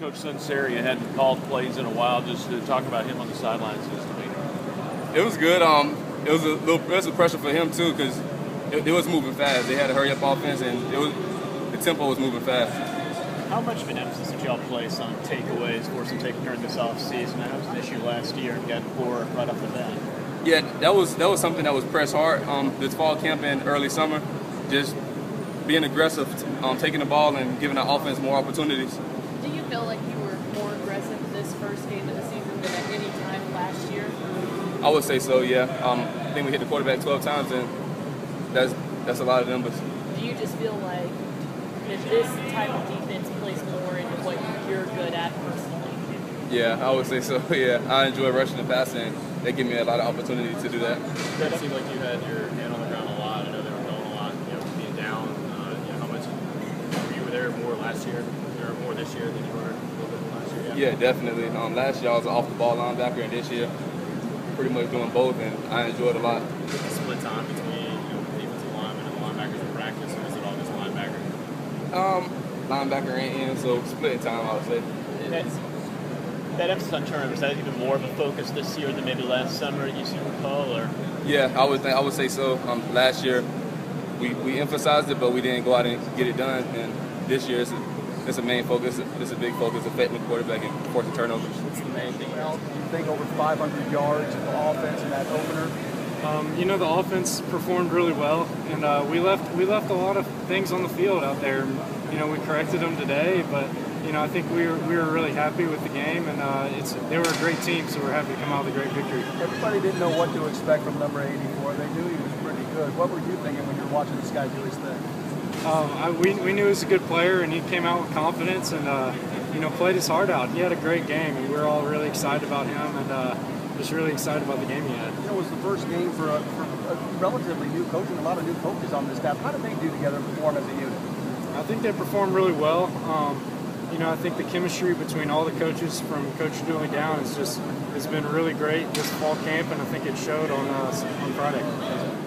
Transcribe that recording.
Coach Sunseri hadn't called plays in a while. Just to talk about him on the sidelines just to me. It was good. Um, it was a little bit of pressure for him too because it, it, was moving fast. They had to hurry up offense, and it was the tempo was moving fast. How much of an emphasis did y'all place on takeaways, forcing take during this offseason? I know it was an issue last year and got poor right off the bat. Yeah, that was that was something that was pressed hard um, this fall camp and early summer. Just being aggressive, um, taking the ball and giving our offense more opportunities. Do you feel like you were more aggressive this first game of the season than at any time last year? I would say so. Yeah. Um, I think we hit the quarterback 12 times, and that's that's a lot of numbers. Do you just feel like that this type of defense plays more into what you're good at personally? Yeah, I would say so. Yeah, I enjoy rushing the passer, and they give me a lot of opportunity to do that. It seemed like you had your hand on the ground a lot. I know they were going a lot, you know, being down. Uh, you know, how much you were there more last year, or more this year than you were a little bit last year? Yeah, yeah definitely. Um, last year I was an off the ball linebacker, and this year pretty much doing both, and I enjoyed a lot. Split time between you know, defensive linemen and the linebackers in practice, or is it all just linebacker? Um, linebacker and end, so split time, I would say. That's, that emphasis on turnovers, is that even more of a focus this year than maybe last summer at UC recall, or? Yeah, I would think, I would say so. Um, last year, we, we emphasized it, but we didn't go out and get it done. And this year, it's a, it's a main focus. It's a big focus, affecting the quarterback and forcing turnovers. What's the main thing? Well, you think over 500 yards of offense in that opener. Um, you know the offense performed really well, and uh, we left we left a lot of things on the field out there. You know we corrected them today, but you know I think we were we were really happy with the game, and uh, it's they were a great team, so we're happy to come out with a great victory. Everybody didn't know what to expect from number 84. They knew he was pretty good. What were you thinking when you were watching this guy do his thing? Um, I, we, we knew he was a good player, and he came out with confidence, and uh, you know played his heart out. He had a great game, and we were all really excited about him, and uh, just really excited about the game he had. It was the first game for a, for a relatively new coach and a lot of new coaches on this staff. How did they do together and perform as a unit? I think they performed really well. Um, you know, I think the chemistry between all the coaches from Coach Dooley down has just has been really great this fall camp, and I think it showed on uh, on Friday.